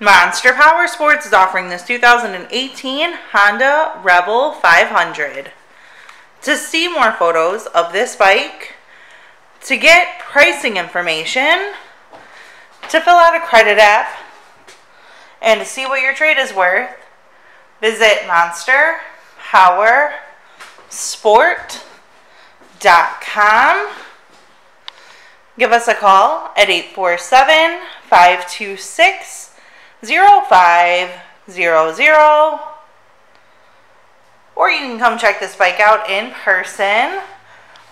Monster Powersports is offering this 2018 Honda Rebel 500. To see more photos of this bike, to get pricing information, to fill out a credit app, and to see what your trade is worth, visit monsterpowersport.com. Give us a call at 847 526 0500 or you can come check this bike out in person.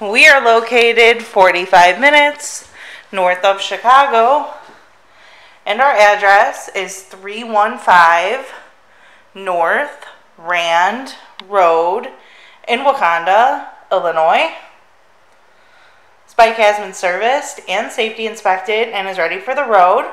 We are located 45 minutes north of Chicago and our address is 315 North Rand Road in Wauconda, Illinois. This bike has been serviced and safety inspected and is ready for the road.